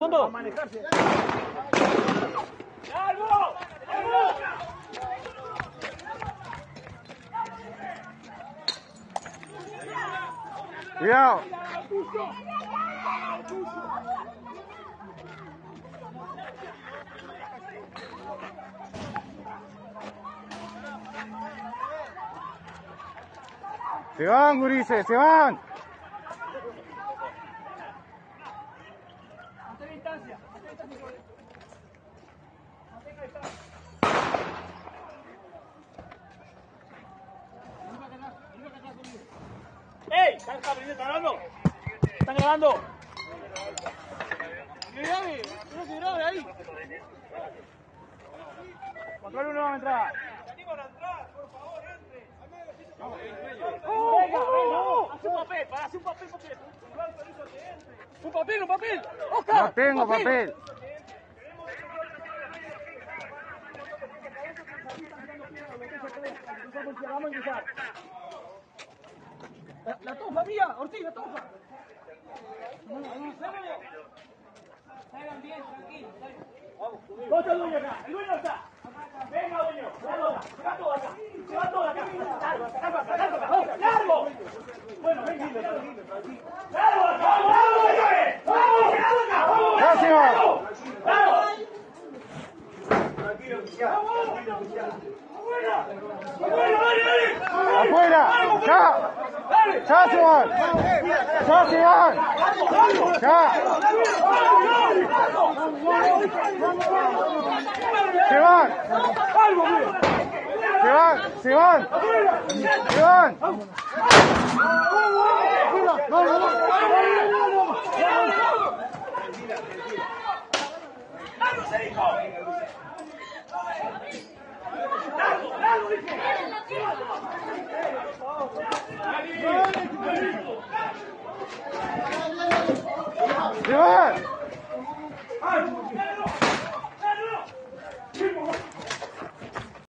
Segundo. Manejarse. ¡Largo! ¡Largo! Cuidado. Se van, gurises, se van. Distancia. Mantenga. ¿Están grabando? ¿Están grabando? ¿Están grabando? ¡Que grabe! ¡Quiero que grabe ahí! Control uno va a entrar. Venga, venga, haz un papel, para hacer un papel porque un papel, un papel. Oscar, No tengo papel. Vamos empezar. La, la tofa mía, Ortiz, la tofa. Salgan bien, tranquilos. ¿Dónde está el dueño acá? El dueño está. Venga, dueño. Se va todo acá. Se va todo acá. Largo, largo, largo, largo. Bueno, ven, dilo, tranquilo, tranquilo. Largo, largo, largo, señores. Vamos, largo acá. Vamos, Próximo. largo. Largo. Afuera. Ya. Ya se van. Ya se van. Ya. Se van. Se van. Se van. Se van. Se van. 十万。二。